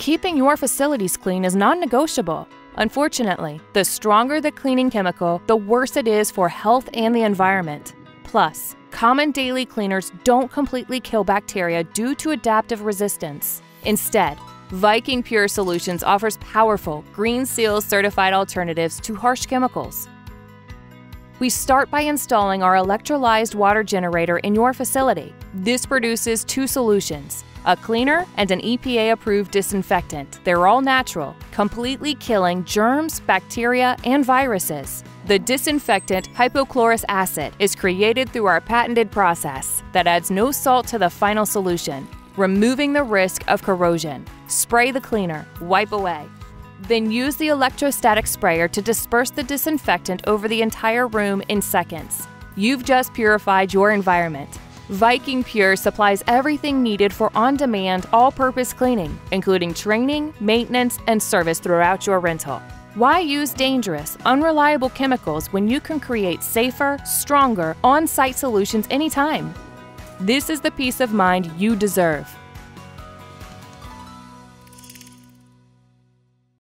Keeping your facilities clean is non negotiable. Unfortunately, the stronger the cleaning chemical, the worse it is for health and the environment. Plus, common daily cleaners don't completely kill bacteria due to adaptive resistance. Instead, Viking Pure Solutions offers powerful, Green Seal certified alternatives to harsh chemicals. We start by installing our electrolyzed water generator in your facility. This produces two solutions a cleaner and an EPA approved disinfectant. They're all natural, completely killing germs, bacteria, and viruses. The disinfectant hypochlorous acid is created through our patented process that adds no salt to the final solution, removing the risk of corrosion. Spray the cleaner, wipe away. Then use the electrostatic sprayer to disperse the disinfectant over the entire room in seconds. You've just purified your environment. Viking Pure supplies everything needed for on demand, all purpose cleaning, including training, maintenance, and service throughout your rental. Why use dangerous, unreliable chemicals when you can create safer, stronger, on site solutions anytime? This is the peace of mind you deserve.